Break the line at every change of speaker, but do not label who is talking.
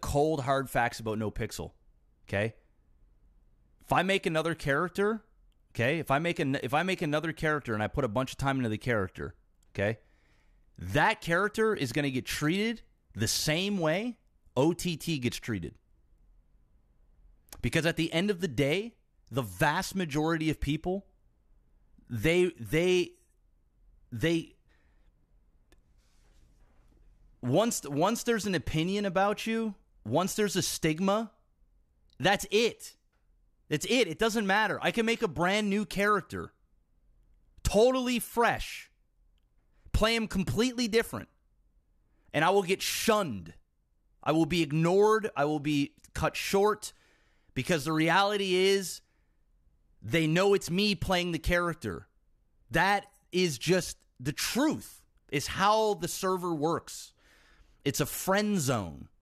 cold hard facts about NoPixel. Okay? If I make another character, okay? If I make an if I make another character and I put a bunch of time into the character, okay? That character is going to get treated the same way OTT gets treated. Because at the end of the day, the vast majority of people they they they once once there's an opinion about you, once there's a stigma, that's it. That's it. It doesn't matter. I can make a brand new character, totally fresh, play him completely different, and I will get shunned. I will be ignored. I will be cut short because the reality is they know it's me playing the character. That is just the truth, is how the server works. It's a friend zone.